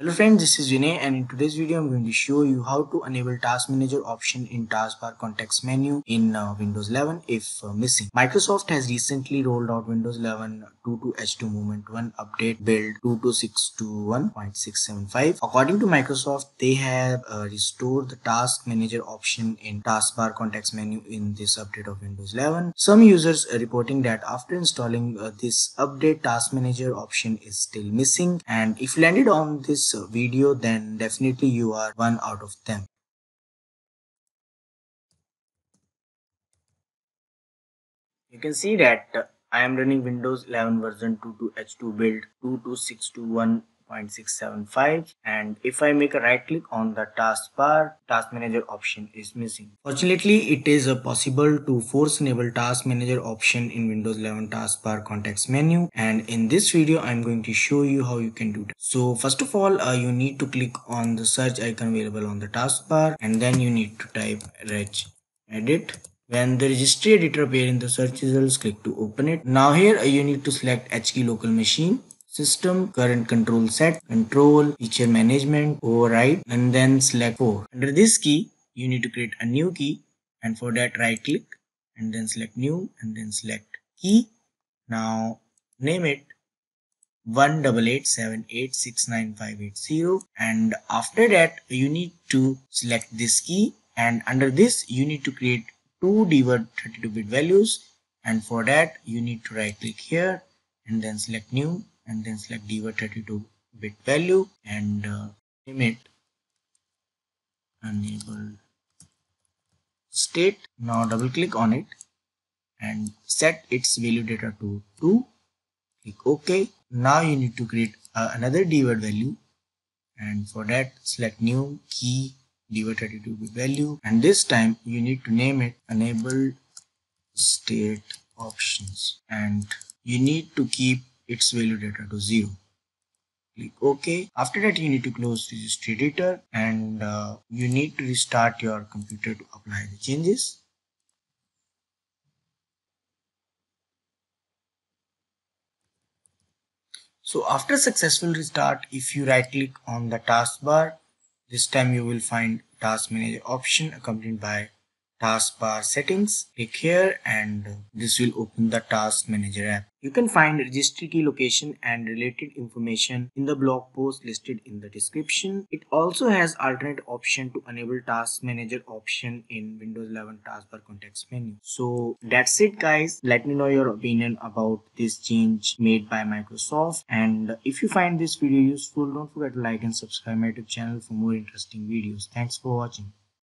Hello friends, this is Vinay and in today's video I'm going to show you how to enable Task Manager option in Taskbar context menu in uh, Windows 11 if uh, missing. Microsoft has recently rolled out Windows 11 22H2 Moment 1 update build 22621.675. According to Microsoft, they have uh, restored the Task Manager option in Taskbar context menu in this update of Windows 11. Some users are reporting that after installing uh, this update, Task Manager option is still missing and if landed on this video then definitely you are one out of them. You can see that uh, I am running Windows 11 version 22H2 build 22621 0.675 and if I make a right click on the taskbar task manager option is missing. Fortunately it is uh, possible to force enable task manager option in Windows 11 taskbar context menu. And in this video I'm going to show you how you can do that. So first of all uh, you need to click on the search icon available on the taskbar and then you need to type reg edit. When the registry editor appear in the search results click to open it. Now here uh, you need to select hkey local machine system current control set control feature management override and then select 4 under this key you need to create a new key and for that right click and then select new and then select key. Now name it 18878698580 and after that you need to select this key. And under this you need to create two dword 32-bit values. And for that you need to right click here and then select new and then select dword32 bit value and uh, name it enable state. Now double click on it and set its value data to 2 click ok. Now you need to create uh, another dword value and for that select new key dword32 bit value. And this time you need to name it enable state options. And you need to keep its value data to 0 click ok. After that you need to close registry editor and uh, you need to restart your computer to apply the changes. So after successful restart if you right click on the taskbar this time you will find task manager option accompanied by taskbar settings click here and this will open the task manager app. You can find registry key location and related information in the blog post listed in the description. It also has alternate option to enable task manager option in windows 11 taskbar context menu. So that's it guys. Let me know your opinion about this change made by microsoft. And if you find this video useful don't forget to like and subscribe my youtube channel for more interesting videos. Thanks for watching